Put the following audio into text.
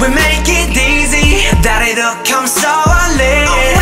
We make it easy. That it'll come so early